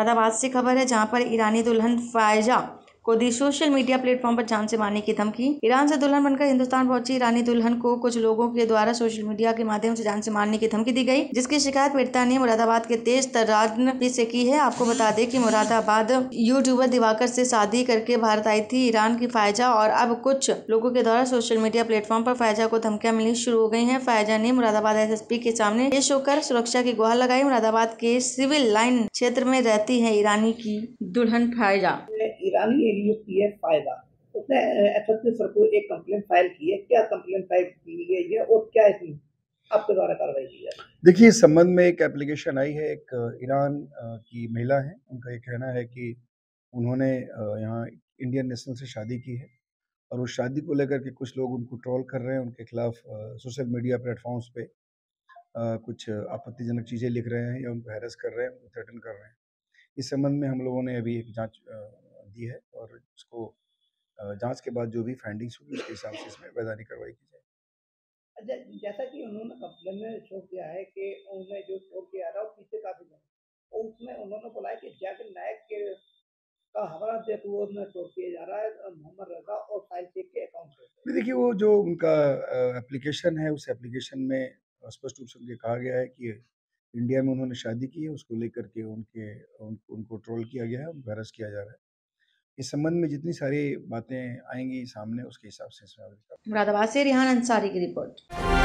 मुरादाबाद से खबर है जहाँ पर ईरानी दुल्हन फायजा को दी सोशल मीडिया प्लेटफॉर्म पर जान से मारने की धमकी। ईरान से दुल्हन बनकर हिंदुस्तान पहुँची ईरानी दुल्हन को कुछ लोगों के द्वारा सोशल मीडिया के माध्यम से जान से मारने की धमकी दी गई, जिसकी शिकायत पीड़िता ने मुरादाबाद के तेज तरान से की है। आपको बता दें कि मुरादाबाद यूट्यूबर दिवाकर से शादी करके भारत आई थी ईरान की फायजा और अब कुछ लोगों के द्वारा सोशल मीडिया प्लेटफॉर्म पर फायजा को धमकियाँ मिलनी शुरू हो गई है। फायजा ने मुरादाबाद एसएसपी के सामने पेश होकर सुरक्षा की गुहार लगाई। मुरादाबाद के सिविल लाइन क्षेत्र में रहती है ईरानी की दुल्हन फायजा। ईरानी एलियो की है फ़ायदा। उसने एस सर को एक कंप्लेन फ़ाइल की है। क्या कंप्लेन फ़ाइल की गई है और क्या इसमें आपके द्वारा कार्रवाई की जाए देखिए, इस संबंध में एक एप्लीकेशन आई है। एक ईरान की महिला है। उनका ये कहना है कि उन्होंने यहाँ इंडियन नेशनल से शादी की है और उस शादी को लेकर के कुछ लोग उनको ट्रोल कर रहे हैं। उनके खिलाफ सोशल मीडिया प्लेटफॉर्म्स पे कुछ आपत्तिजनक चीज़ें लिख रहे हैं या उनको हैरस कर रहे हैं उनको थ्रेटन कर रहे हैं। इस संबंध में हम लोगों ने अभी एक जाँच दी है और उसको जाँच के बाद जो भी फाइंडिंग्स होगी उसके हिसाब से इसमें वैधानिक कार्रवाई की जाए अच्छा जैसा कि उन्होंने कंप्लेन में शो किया है कि उन्हें जो शो किया था वो पीछे काफ़ी और उसमें उन्होंने बोला है कि जाकिर नायक के का हवाला देते हुए उन्हें शो किया जा रहा है मोहम्मद रजा और साहिल शेख के अकाउंट से देखिए वो जो उनका एप्लीकेशन है उस एप्लीकेशन में स्पष्ट रूप से उनके कहा गया है कि इंडिया में उन्होंने शादी की है उसको लेकर के उनके उन, उनको ट्रोल किया गया है हरस किया जा रहा है। इस संबंध में जितनी सारी बातें आएँगी सामने, उसके हिसाब से मुरादाबाद से रिहान अंसारी की रिपोर्ट।